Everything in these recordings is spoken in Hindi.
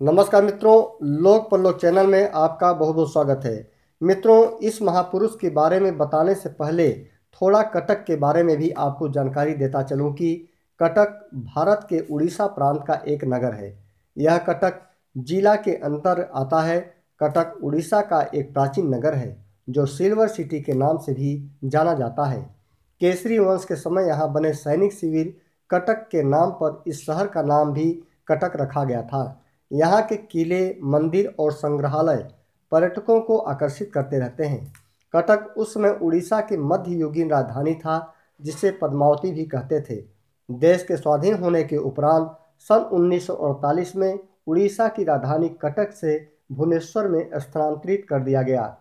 नमस्कार मित्रों, लोक परलोक चैनल में आपका बहुत बहुत स्वागत है। मित्रों, इस महापुरुष के बारे में बताने से पहले थोड़ा कटक के बारे में भी आपको जानकारी देता चलूँ कि कटक भारत के उड़ीसा प्रांत का एक नगर है। यह कटक जिला के अंतर आता है। कटक उड़ीसा का एक प्राचीन नगर है, जो सिल्वर सिटी के नाम से भी जाना जाता है। केसरी वंश के समय यहाँ बने सैनिक शिविर कटक के नाम पर इस शहर का नाम भी कटक रखा गया था। यहाँ के किले, मंदिर और संग्रहालय पर्यटकों को आकर्षित करते रहते हैं। कटक उस समय उड़ीसा की मध्ययुगीन राजधानी था, जिसे पद्मावती भी कहते थे। देश के स्वाधीन होने के उपरांत सन 1948 में उड़ीसा की राजधानी कटक से भुवनेश्वर में स्थानांतरित कर दिया गया।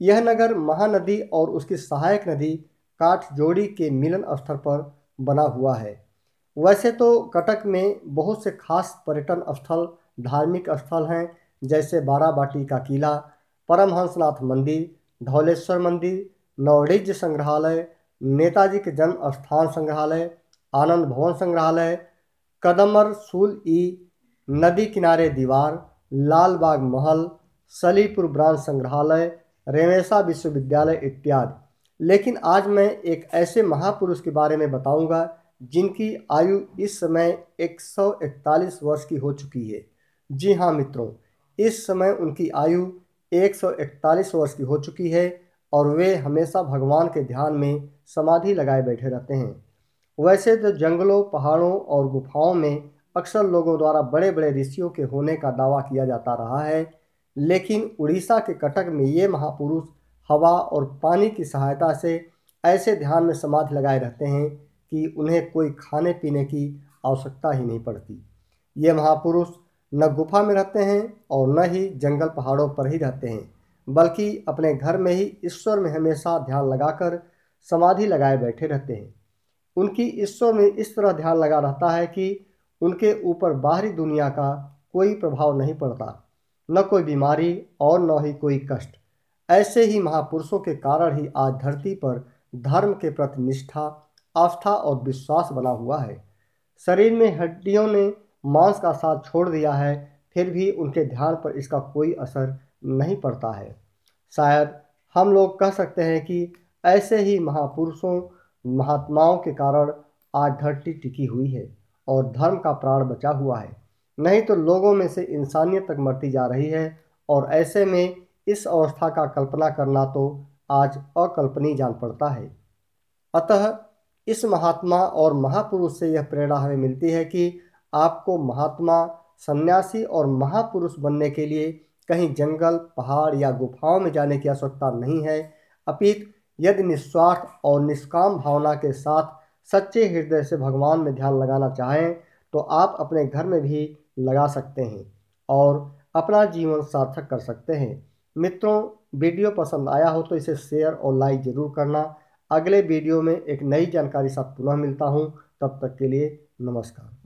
यह नगर महानदी और उसकी सहायक नदी काठजोड़ी के मिलन स्थल पर बना हुआ है। वैसे तो कटक में बहुत से खास पर्यटन स्थल धार्मिक स्थल हैं, जैसे बाराबाटी का किला, परमहंसनाथ मंदिर, धौलेश्वर मंदिर नवड़िज संग्रहालय, नेताजी के जन्म स्थान संग्रहालय, आनंद भवन संग्रहालय कदमर सूल ई, नदी किनारे दीवार लाल बाग महल, सलीपुर ब्रांच संग्रहालय रेमेसा विश्वविद्यालय इत्यादि। लेकिन आज मैं एक ऐसे महापुरुष के बारे में बताऊँगा जिनकी आयु इस समय 141 वर्ष की हो चुकी है। जी हाँ मित्रों, इस समय उनकी आयु 141 वर्ष की हो चुकी है और वे हमेशा भगवान के ध्यान में समाधि लगाए बैठे रहते हैं। वैसे तो जंगलों, पहाड़ों और गुफाओं में अक्सर लोगों द्वारा बड़े बड़े ऋषियों के होने का दावा किया जाता रहा है, लेकिन उड़ीसा के कटक में ये महापुरुष हवा और पानी की सहायता से ऐसे ध्यान में समाधि लगाए रहते हैं कि उन्हें कोई खाने पीने की आवश्यकता ही नहीं पड़ती। ये महापुरुष न गुफा में रहते हैं और न ही जंगल पहाड़ों पर ही रहते हैं, बल्कि अपने घर में ही ईश्वर में हमेशा ध्यान लगाकर समाधि लगाए बैठे रहते हैं। उनकी ईश्वर में इस तरह ध्यान लगा रहता है कि उनके ऊपर बाहरी दुनिया का कोई प्रभाव नहीं पड़ता, न कोई बीमारी और न ही कोई कष्ट। ऐसे ही महापुरुषों के कारण ही आज धरती पर धर्म के प्रति निष्ठा, आस्था और विश्वास बना हुआ है। शरीर में हड्डियों ने मांस का साथ छोड़ दिया है, फिर भी उनके ध्यान पर इसका कोई असर नहीं पड़ता है। शायद हम लोग कह सकते हैं कि ऐसे ही महापुरुषों, महात्माओं के कारण आज धरती टिकी हुई है और धर्म का प्राण बचा हुआ है। नहीं तो लोगों में से इंसानियत तक मरती जा रही है और ऐसे में इस अवस्था का कल्पना करना तो आज अकल्पनीय जान पड़ता है। अतः इस महात्मा और महापुरुष से यह प्रेरणा हमें मिलती है कि आपको महात्मा, सन्यासी और महापुरुष बनने के लिए कहीं जंगल, पहाड़ या गुफाओं में जाने की आवश्यकता नहीं है। अपित, यदि निस्वार्थ और निष्काम भावना के साथ सच्चे हृदय से भगवान में ध्यान लगाना चाहें तो आप अपने घर में भी लगा सकते हैं और अपना जीवन सार्थक कर सकते हैं। मित्रों, वीडियो पसंद आया हो तो इसे शेयर और लाइक ज़रूर करना। अगले वीडियो में एक नई जानकारी साथ पुनः मिलता हूँ। तब तक के लिए नमस्कार।